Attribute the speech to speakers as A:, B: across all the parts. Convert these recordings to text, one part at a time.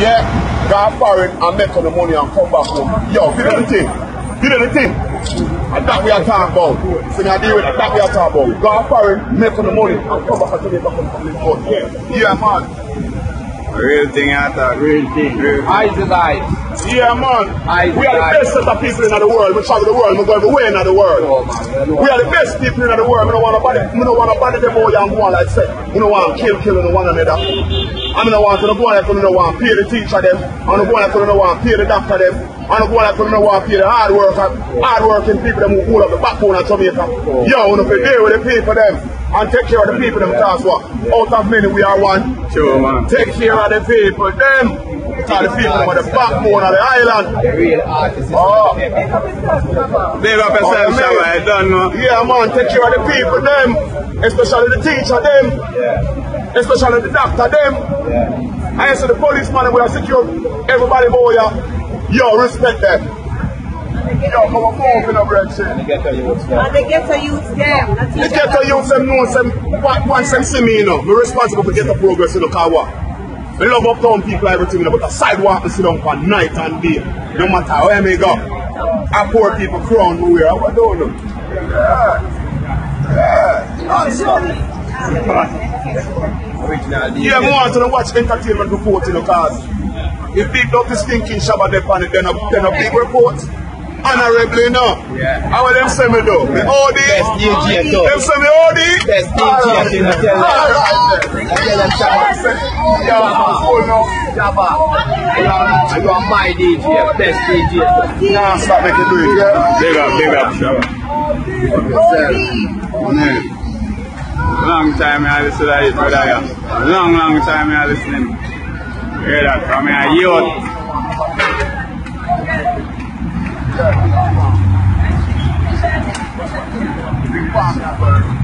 A: Yeah, go foreign and make on the money and come back home. Yo, give them the thing. Give them the thing. And that we are talking about. So now deal with that we are talking about. Go foreign, make on the money and come back and take it back on the boat. Yeah, yeah, man.
B: Real thing I thought. Real thing. Real thing.
C: Eyes is eyes.
A: Yeah, man.
C: I-
A: we are the best set of people in the world. We travel the world. We go everywhere in the world.
C: Oh, man.
A: We are the best people in the world. We don't want to body, we don't want to body them all and go on like say. We don't want to kill, kill one another. I don't want to go like we don't want to pay the teacher them. I don't go like we don't want to pay the doctor them. I don't go like we don't want to pay the hard worker, hard working people them who hold up the backbone of Jamaica. Oh. Yo, we don't deal with the people them and take care of the people them because what? Out of many we are one.
B: Sure, man.
A: Take care of the people them. Because the people are the backbone the island.
C: The real artist is
A: Oh.
B: Big up yourself,
A: Oh, man.
B: Shabba. I done.
A: Yeah, man, take care of the people, them. Especially the teacher, them. Especially the doctor, them. I answer the policeman, and we are secure everybody, boy. Yeah. Yo, respect them. Yo, come on, move in a direction.
C: get to you.
D: And they get a youth them. That's
A: The ghetto youth, them know, them, wa- once them see me, you know, me responsible for ghetto progress, you know, cause what? I love uptown people, everything, you know, but a sidewalk, I sit down for night and day. No matter where me go. I poor people crown me wear, I don't know. Yeah. Yeah.
C: Original DJ.
A: Yeah, more to watch entertainment report, you know, cause if big dirty stinking shabba dep on it, then a, then a big report. Honorably, no.
C: Yeah.
A: How will them say me do? Me OD?
C: Best DJ too.
A: Them say me OD?
C: Best DJ in the tell them.
A: Alright then.
C: Tell them, Shabba.
A: Yeah, man, full now.
C: Shabba. You are, you are my DJ. Best DJ.
A: Nah, stop making do it, yeah?
B: Big up, big up, Shabba. Yeah. Long time I listen to it, brother. Yeah. Long, long time I listening. Hear that from me, a youth. 小心我没挂呢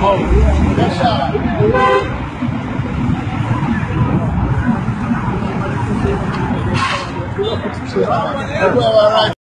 B: Oh, good shot. Well, all right.